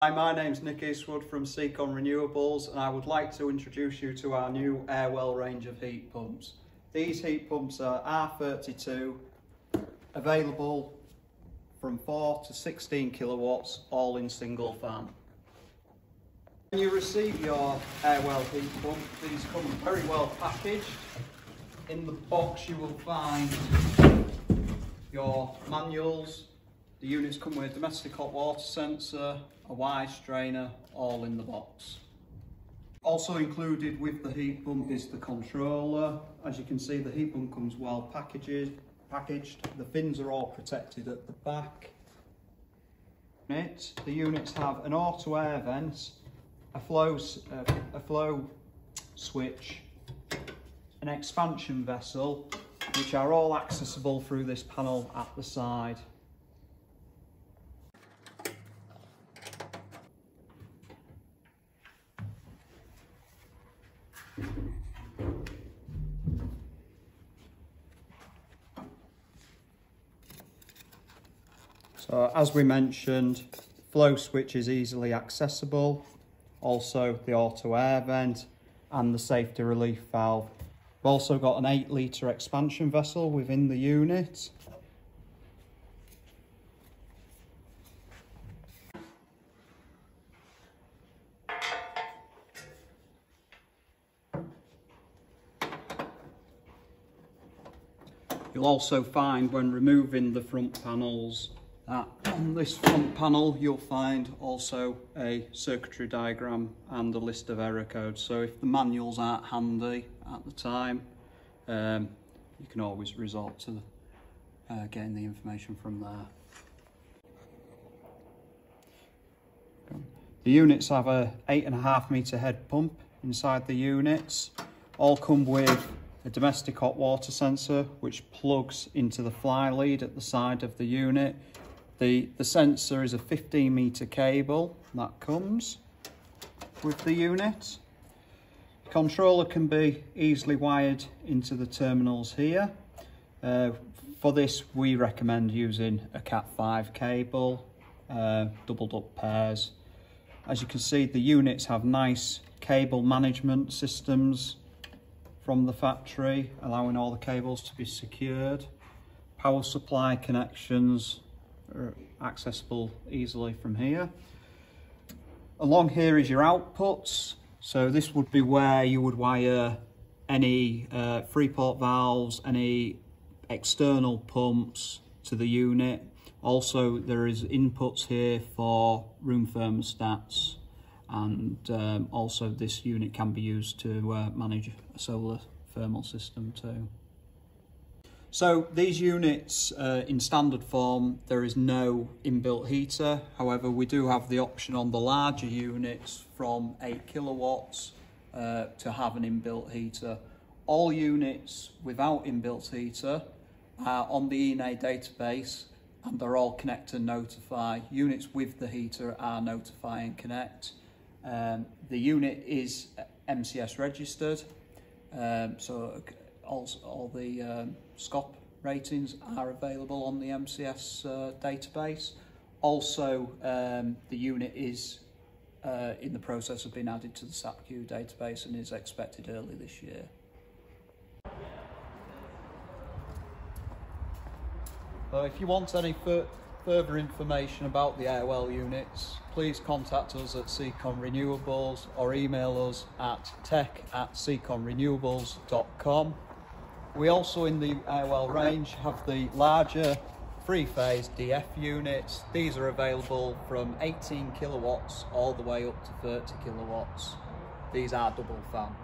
Hi, my name's Nick Eastwood from Secon Renewables and I would like to introduce you to our new Airwell range of heat pumps. These heat pumps are R32, available from 4 to 16 kilowatts, all in single fan. When you receive your Airwell heat pump, these come very well packaged. In the box you will find your manuals, the units come with a domestic hot water sensor, a Y strainer, all in the box. Also included with the heat pump is the controller. As you can see, the heat pump comes well packaged. packaged. The fins are all protected at the back. The units have an auto air vent, a flow, uh, a flow switch, an expansion vessel, which are all accessible through this panel at the side. So as we mentioned, flow switch is easily accessible. Also the auto air vent and the safety relief valve. We've also got an 8 litre expansion vessel within the unit. You'll also find when removing the front panels that on this front panel you'll find also a circuitry diagram and a list of error codes. So if the manuals aren't handy at the time, um, you can always resort to uh, getting the information from there. The units have a eight and a half meter head pump inside the units. All come with a domestic hot water sensor which plugs into the fly lead at the side of the unit. The, the sensor is a 15 metre cable that comes with the unit. The controller can be easily wired into the terminals here. Uh, for this we recommend using a Cat5 cable, uh, doubled up pairs. As you can see the units have nice cable management systems from the factory, allowing all the cables to be secured. Power supply connections are accessible easily from here. Along here is your outputs. So this would be where you would wire any uh, free port valves, any external pumps to the unit. Also, there is inputs here for room thermostats and um, also this unit can be used to uh, manage a solar thermal system too. So these units uh, in standard form there is no inbuilt heater however we do have the option on the larger units from 8 kilowatts uh, to have an inbuilt heater. All units without inbuilt heater are on the ENA database and they're all connect and notify. Units with the heater are notify and connect. Um, the unit is MCS registered, um, so all, all the um, SCOP ratings are available on the MCS uh, database. Also, um, the unit is uh, in the process of being added to the SAPQ database and is expected early this year. Uh, if you want any further information about the Airwell units, please contact us at Secon Renewables or email us at tech at seconrenewables.com. We also in the Airwell range have the larger three-phase DF units. These are available from 18 kilowatts all the way up to 30 kilowatts. These are double fan.